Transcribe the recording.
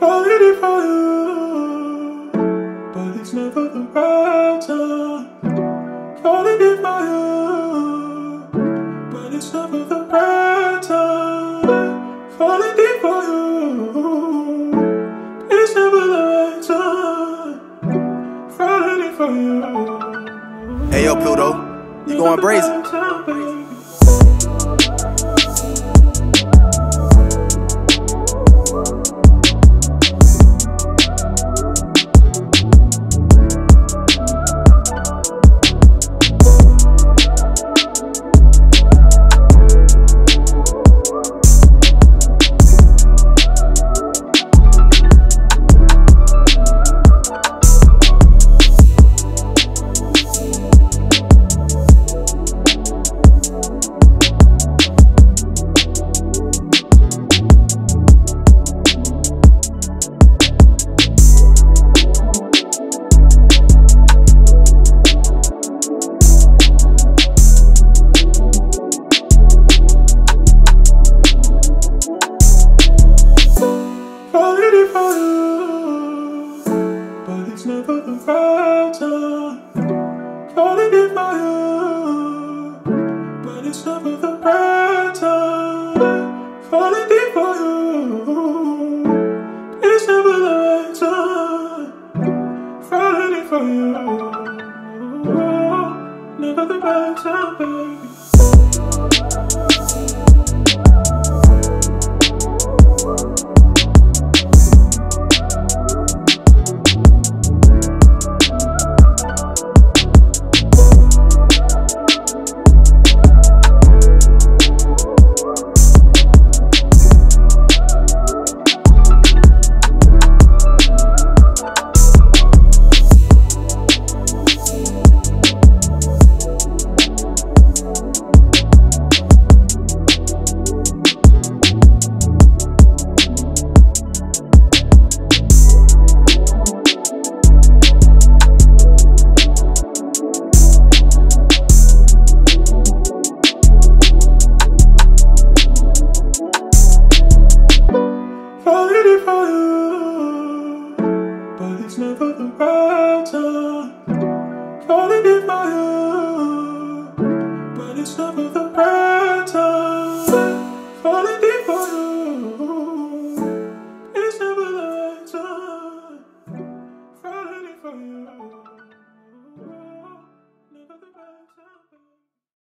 falling for you, but it's never the right time. Falling for you, but it's never the right time. Falling deep for you, it's never the right time. Falling for you. Hey yo, Pluto, you going Brazy? fragile, falling for you. But it's the fragile, falling for you. It's falling for you. Never the fragile, baby. it's never the right time. Calling it for you, but it's never the right time. Calling it for you, it's never the right time. Calling it for you.